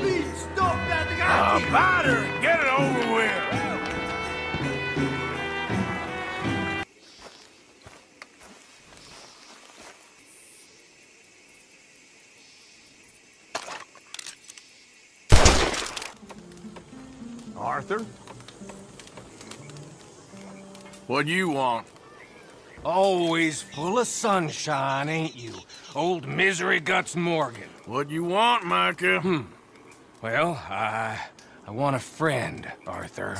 Please stop that guy. About her. Get it over with. Arthur? What do you want? Always full of sunshine, ain't you? Old Misery Guts Morgan. What you want, Micah? Hmm. Well, I... I want a friend, Arthur.